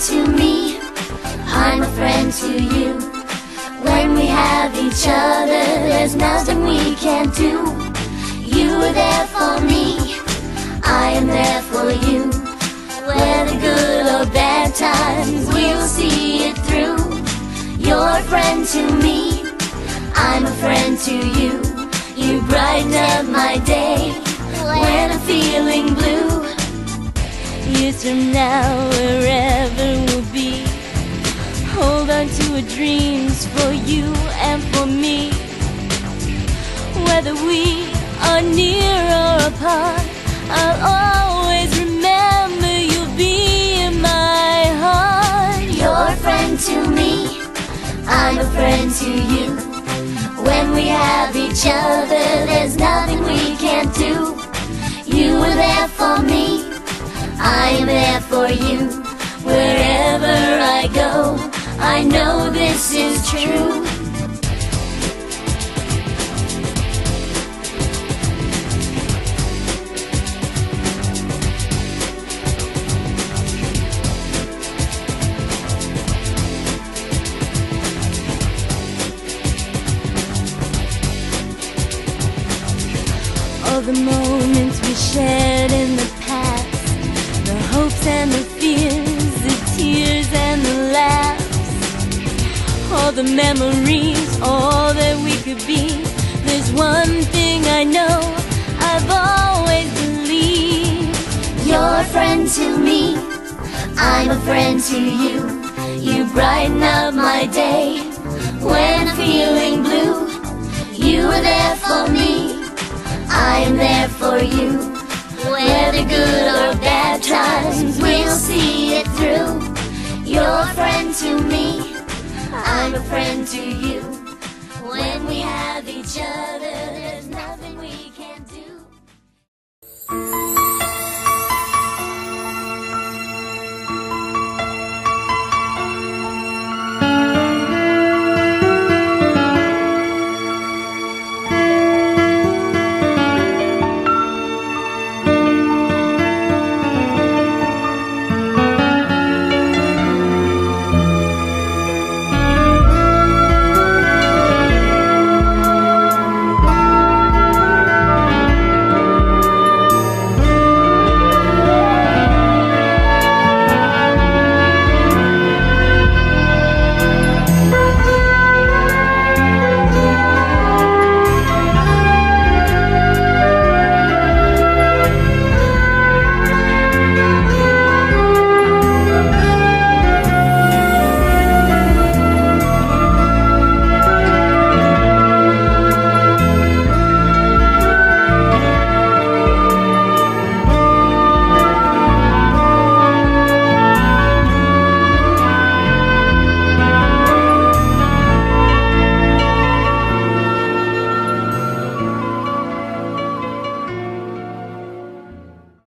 friend to me, I'm a friend to you. When we have each other, there's nothing we can't do. You are there for me, I am there for you. Whether good or bad times, we'll see it through. You're a friend to me, I'm a friend to you. You brighten up my day when I'm feeling blue. Years from now, wherever dreams for you and for me. Whether we are near or apart, I'll always remember you'll be in my heart. You're a friend to me, I'm a friend to you. When we have each other, there's nothing we can't do. You were there for me, I am there for you. Wherever I go, I know this is true. All the moments we shared the memories, all that we could be. There's one thing I know, I've always believed. You're a friend to me, I'm a friend to you. You brighten up my day when I'm feeling blue. You are there for me. I am there for you. Whether good or bad times, we'll see it through. You're a friend to me, I'm a friend to you. When we have each other, there's no